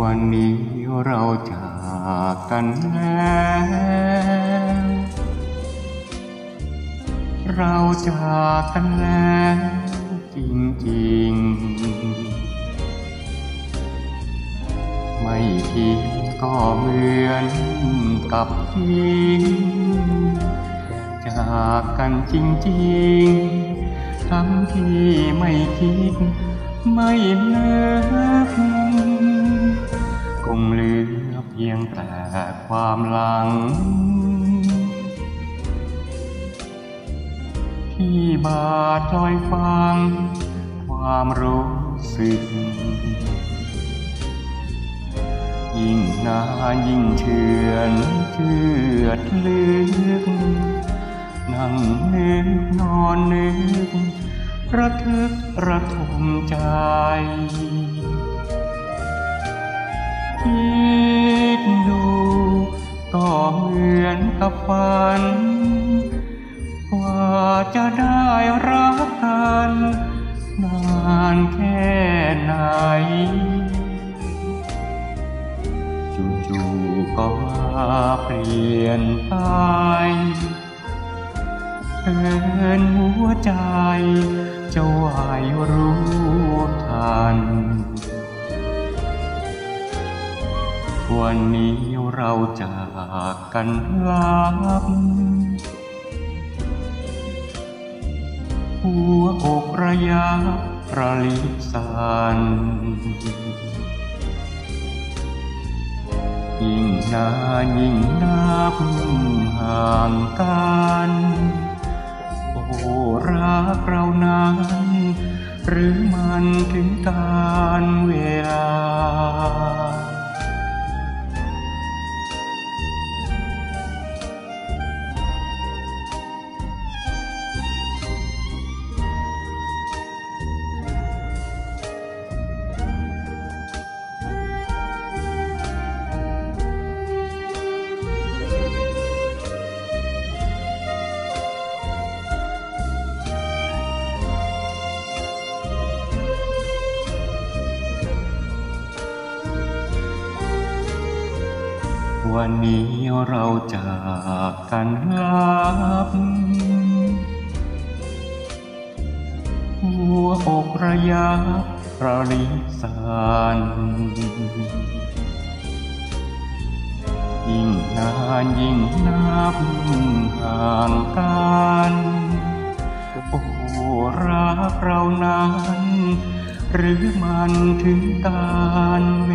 วันนี้เราจากกันแล้ว เราจากกันแล้วจริงๆ ไม่ทิ้งก็เหมือนกับทิ้งจากกันจริงๆ ทั้งที่ไม่คิดไม่เลิก แต่ความหลัง ที่บาดลอยฟัง ความรู้สึก ยิ่งนานยิ่งเชื่อนเชื่อดลึกนั่งนึกนอนนึกระทึกระทมใจ นกับฝัน ว่าจะได้รักกัน นานแค่ไหน จู่ๆก็มาเปลี่ยนไปเอินหัวใจจะไหวรู้ทัน วันนี้เราจากกันลับหัวอกระยะระลิสานยิ่งนานยิ่งนับห่างกันโอ้รักเรานั้น หรือมันถึงการ วันนี้เราจากกันลับ หัวอกระยับระลิสานยิ่งนานยิ่งนับห่างกันโอ้รักเรานั้น หรือมันถึงการเว